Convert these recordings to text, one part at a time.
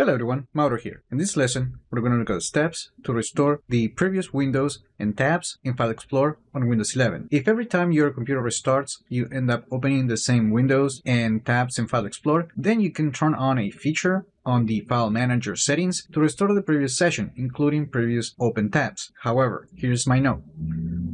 Hello everyone, Mauro here. In this lesson, we're going to look at the steps to restore the previous windows and tabs in File Explorer on Windows 11. If every time your computer restarts, you end up opening the same windows and tabs in File Explorer, then you can turn on a feature on the File Manager settings to restore the previous session, including previous open tabs. However, here's my note.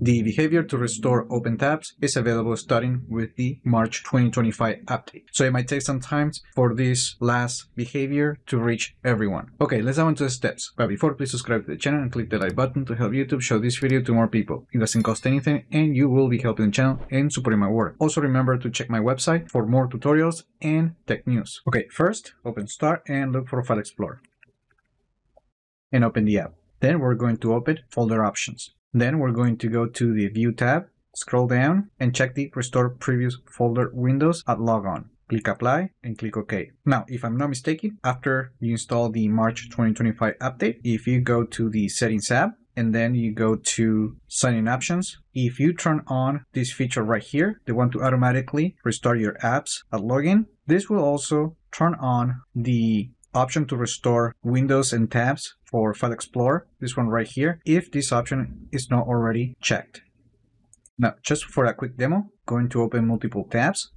The behavior to restore open tabs is available starting with the March 2025 update. So it might take some time for this last behavior to reach everyone. Okay, let's dive into the steps. But before, please subscribe to the channel and click the like button to help YouTube show this video to more people. It doesn't cost anything and you will be helping the channel and supporting my work. Also remember to check my website for more tutorials and tech news. Okay, first open Start and look for File Explorer. And open the app. Then we're going to open folder options. Then we're going to go to the View tab, scroll down, and check the Restore Previous Folder Windows at Logon. Click Apply and click OK. Now, if I'm not mistaken, after you install the March 2025 update, if you go to the Settings app, and then you go to sign in options. If you turn on this feature right here, they want to automatically restore your apps at login. This will also turn on the option to restore windows and tabs for File Explorer, this one right here, if this option is not already checked. Now, just for a quick demo, going to open multiple tabs.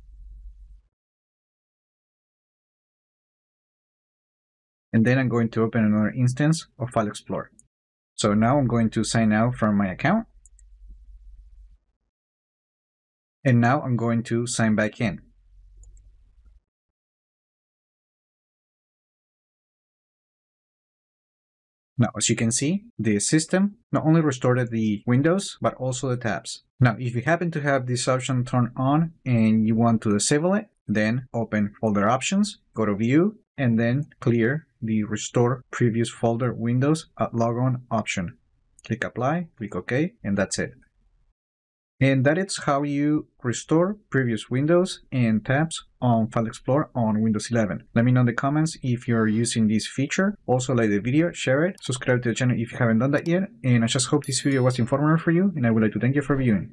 And then I'm going to open another instance of File Explorer. So now I'm going to sign out from my account. And now I'm going to sign back in. Now, as you can see, the system not only restored the windows, but also the tabs. Now, if you happen to have this option turned on and you want to disable it, then open folder options, go to view, and then clear the restore previous folder windows at logon option. Click apply, click OK, and that's it. And that is how you restore previous windows and tabs on File Explorer on Windows 11. Let me know in the comments if you're using this feature. Also like the video, share it, subscribe to the channel if you haven't done that yet. And I just hope this video was informative for you and I would like to thank you for viewing.